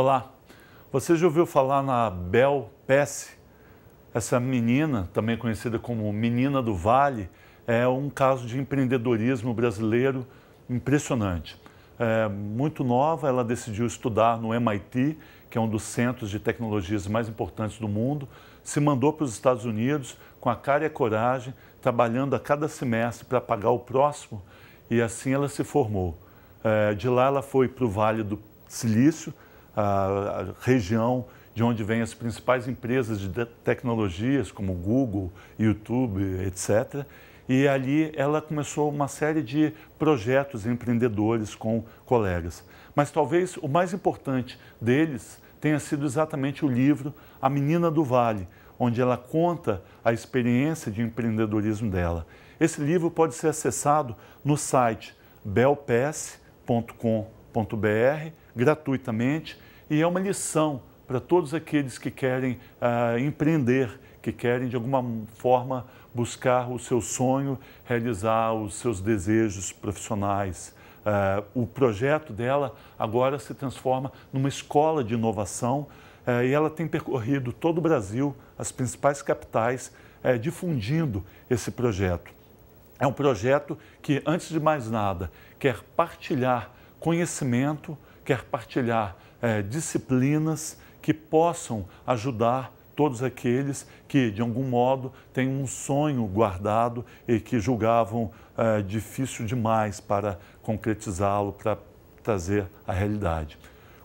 Olá, você já ouviu falar na Bel Pesce? Essa menina, também conhecida como Menina do Vale, é um caso de empreendedorismo brasileiro impressionante. É, muito nova, ela decidiu estudar no MIT, que é um dos centros de tecnologias mais importantes do mundo, se mandou para os Estados Unidos com a cara e a coragem, trabalhando a cada semestre para pagar o próximo, e assim ela se formou. É, de lá ela foi para o Vale do Silício, a, região de onde vêm as principais empresas de tecnologias, como Google, YouTube, etc. E ali ela começou uma série de projetos empreendedores com colegas. Mas talvez o mais importante deles tenha sido exatamente o livro A Menina do Vale, onde ela conta a experiência de empreendedorismo dela. Esse livro pode ser acessado no site belpass.com.br gratuitamente e é uma lição para todos aqueles que querem uh, empreender, que querem de alguma forma buscar o seu sonho, realizar os seus desejos profissionais. Uh, o projeto dela agora se transforma numa escola de inovação uh, e ela tem percorrido todo o Brasil, as principais capitais, difundindo esse projeto. É um projeto que, antes de mais nada, quer partilhar conhecimento, quer partilhar é, disciplinas que possam ajudar todos aqueles que, de algum modo, têm um sonho guardado e que julgavam é, difícil demais para concretizá-lo, para trazer a realidade.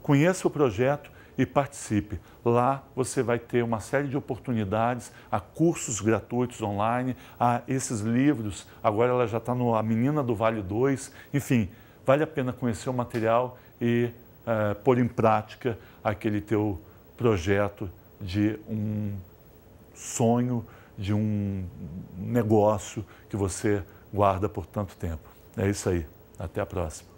Conheça o projeto e participe. Lá você vai ter uma série de oportunidades, há cursos gratuitos online, há esses livros, agora ela já está no A Menina do Vale 2, enfim, vale a pena conhecer o material e uh, pôr em prática aquele teu projeto de um sonho, de um negócio que você guarda por tanto tempo. É isso aí. Até a próxima.